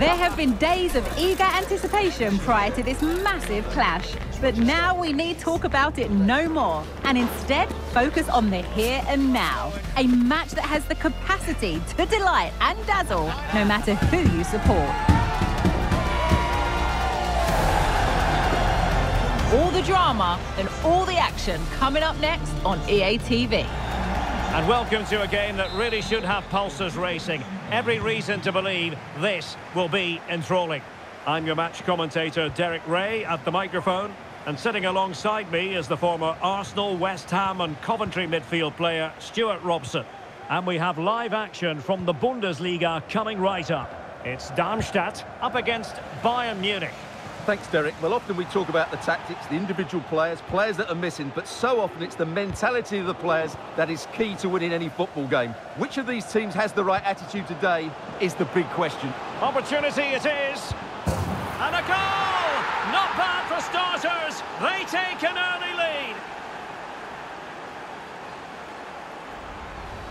There have been days of eager anticipation prior to this massive clash. But now we need talk about it no more and instead focus on the here and now. A match that has the capacity to delight and dazzle no matter who you support. All the drama and all the action coming up next on EA TV. And welcome to a game that really should have pulses racing. Every reason to believe this will be enthralling. I'm your match commentator, Derek Rae, at the microphone. And sitting alongside me is the former Arsenal, West Ham and Coventry midfield player, Stewart Robson. And we have live action from the Bundesliga coming right up. It's Darmstadt up against Bayern Munich. Thanks, Derek. Well, often we talk about the tactics, the individual players, players that are missing, but so often it's the mentality of the players that is key to winning any football game. Which of these teams has the right attitude today is the big question. Opportunity it is. And a goal! Not bad for starters. They take an early lead.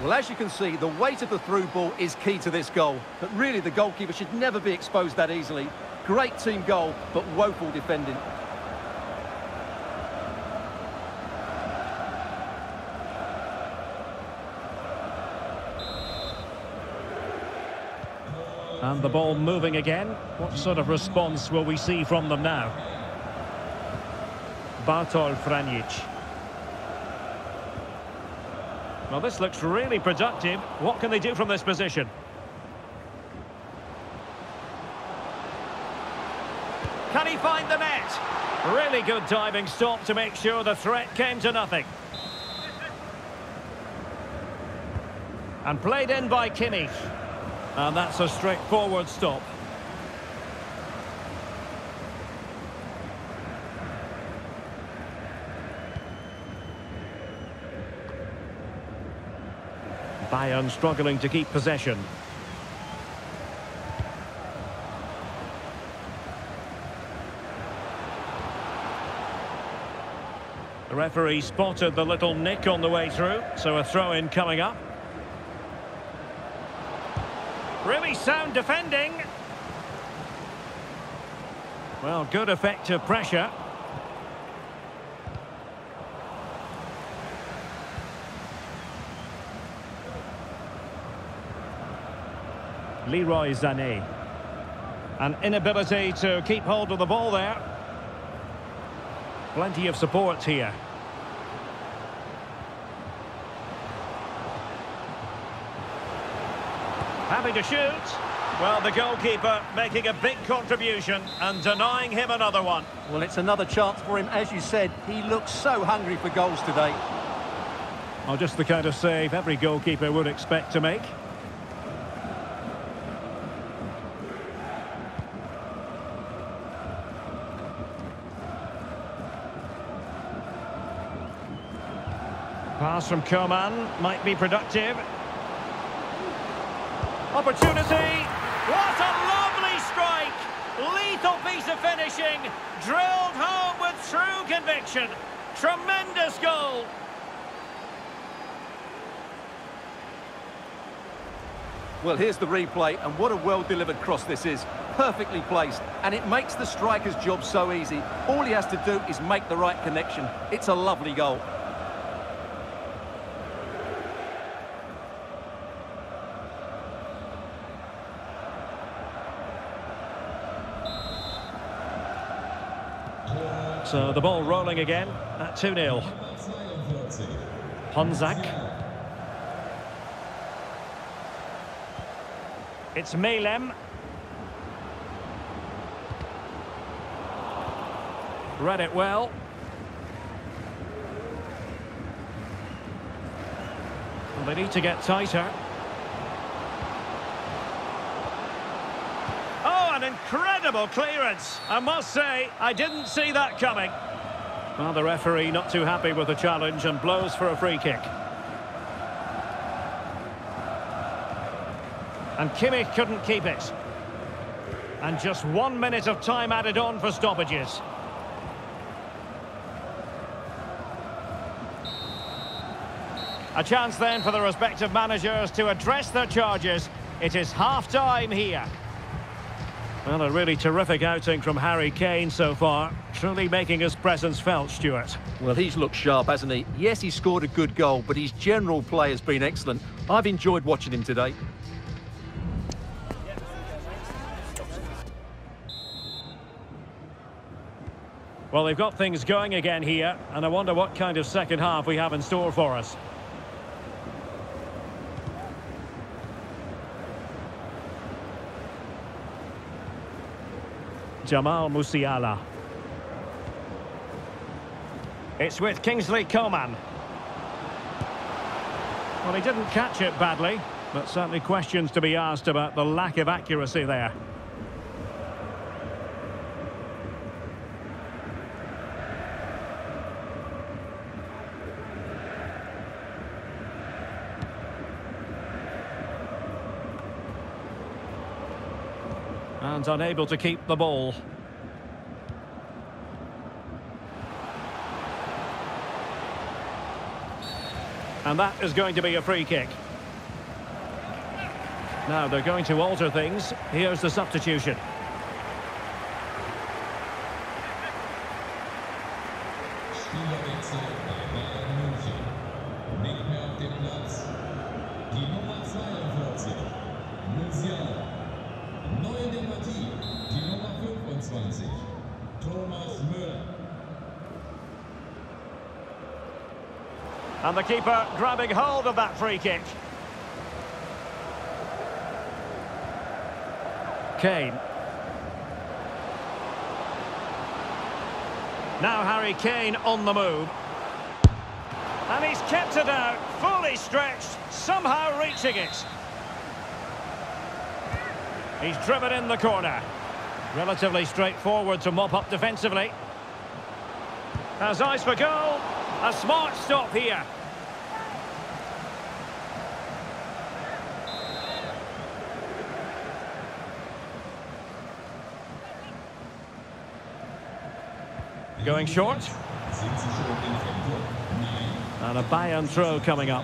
Well, as you can see, the weight of the through ball is key to this goal. But really, the goalkeeper should never be exposed that easily. Great team goal, but woeful defending. And the ball moving again. What sort of response will we see from them now? Bartol Franjic. Well, this looks really productive. What can they do from this position? Can he find the net? Really good diving stop to make sure the threat came to nothing. And played in by Kimmich. And that's a straightforward stop. Bayern struggling to keep possession. The referee spotted the little nick on the way through, so a throw-in coming up. Really sound defending. Well, good effective pressure. Leroy Sané. An inability to keep hold of the ball there. Plenty of support here. Happy to shoot. Well, the goalkeeper making a big contribution and denying him another one. Well, it's another chance for him. As you said, he looks so hungry for goals today. Well, just the kind of save every goalkeeper would expect to make. Pass from Coman might be productive. Opportunity. What a lovely strike. Lethal piece of finishing. Drilled home with true conviction. Tremendous goal. Well, here's the replay, and what a well-delivered cross this is. Perfectly placed, and it makes the striker's job so easy. All he has to do is make the right connection. It's a lovely goal. So the ball rolling again at 2-0. Honsak. It's Mehlem. Read it well. They need to get tighter. Incredible clearance. I must say, I didn't see that coming. Well, the referee not too happy with the challenge and blows for a free kick. And Kimmich couldn't keep it. And just one minute of time added on for stoppages. A chance then for the respective managers to address their charges. It is half-time here. Well, a really terrific outing from Harry Kane so far. Truly making his presence felt, Stewart. Well, he's looked sharp, hasn't he? Yes, he scored a good goal, but his general play has been excellent. I've enjoyed watching him today. Well, they've got things going again here, and I wonder what kind of second half we have in store for us. Jamal Musiala. It's with Kingsley Coman. Well, he didn't catch it badly, but certainly questions to be asked about the lack of accuracy there. And unable to keep the ball. And that is going to be a free kick. Now they're going to alter things. Here's the substitution. Spielerwechsel bei Bayern München. Nicht mehr auf dem Platz. Die Nummer 42, Musiala. Der Partie, die Nummer 25, Thomas Müller. And the keeper grabbing hold of that free kick. Kane. Now Harry Kane on the move. And he's kept it out, fully stretched, somehow reaching it. He's driven in the corner. Relatively straightforward to mop up defensively. Has eyes for goal. A smart stop here. Going short. And a Bayern throw coming up.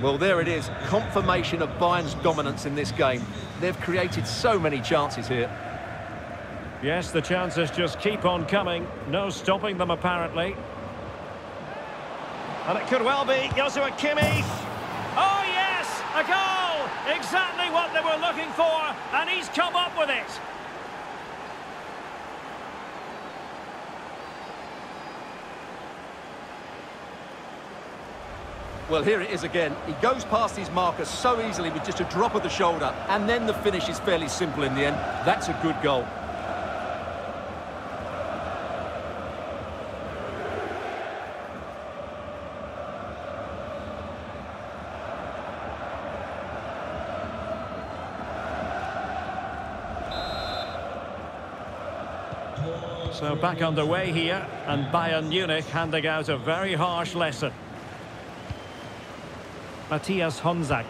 Well, there it is. Confirmation of Bayern's dominance in this game. They've created so many chances here. Yes, the chances just keep on coming. No stopping them, apparently. And it could well be Joshua Kimmich. Oh, yes! A goal! Exactly what they were looking for, and he's come up with it. Well, here it is again. He goes past his marker so easily with just a drop of the shoulder, and then the finish is fairly simple in the end. That's a good goal. So back underway here, and Bayern Munich handing out a very harsh lesson. Matthias Honsak.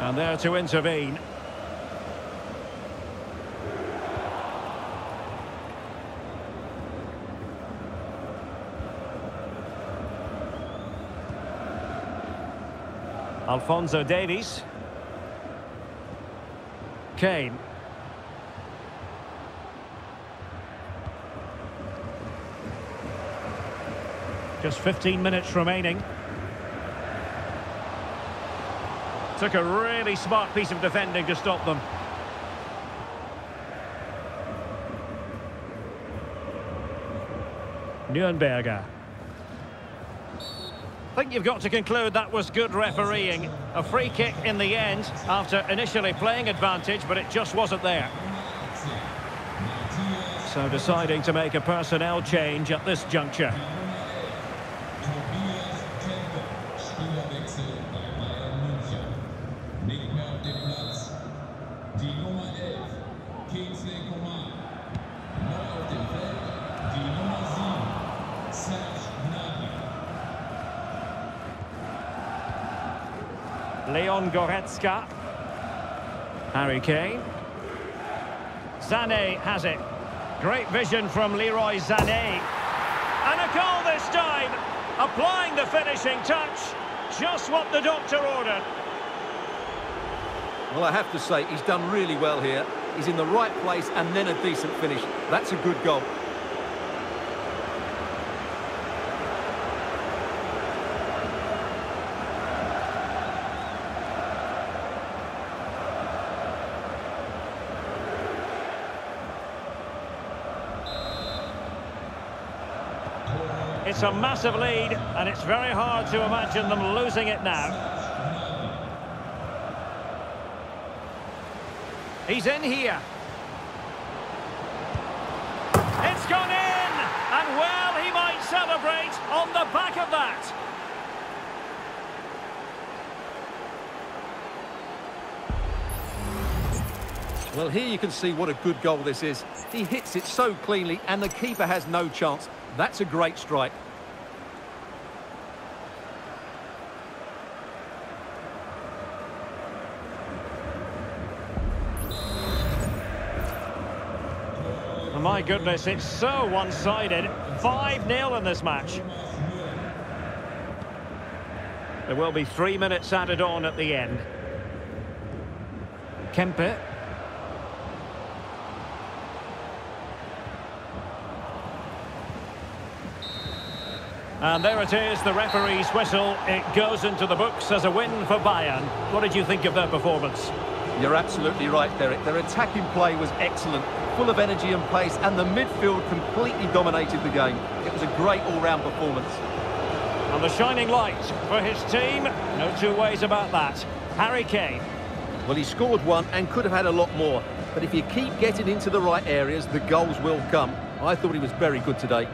And there to intervene. Alphonso Davies. Kane. Just 15 minutes remaining. Took a really smart piece of defending to stop them. Nürnberger. I think you've got to conclude that was good refereeing. A free kick in the end after initially playing advantage, but it just wasn't there. So deciding to make a personnel change at this juncture. Tobias Tempo. Spielerwechsel bei Bayern München. Nicht mehr auf dem Platz. Die Nummer 11, Kingsley Coman. Neu auf dem Feld, die Nummer 7, Serge Gnabry. Leon Goretzka. Harry Kane. Sané has it. Great vision from Leroy Sané. And a goal this time. Applying the finishing touch. Just what the doctor ordered. Well, I have to say, he's done really well here. He's in the right place and then a decent finish. That's a good goal. It's a massive lead, and it's very hard to imagine them losing it now. He's in here. It's gone in! And well, he might celebrate on the back of that. Well, here you can see what a good goal this is. He hits it so cleanly and the keeper has no chance. That's a great strike. My goodness, it's so one-sided. 5-0 in this match. There will be three minutes added on at the end. Kempe. And there it is, the referee's whistle. It goes into the books as a win for Bayern. What did you think of their performance? You're absolutely right, Derek. Their attacking play was excellent, full of energy and pace, and the midfield completely dominated the game. It was a great all-round performance. And the shining light for his team, no two ways about that. Harry Kane. Well, he scored one and could have had a lot more. But if you keep getting into the right areas, the goals will come. I thought he was very good today.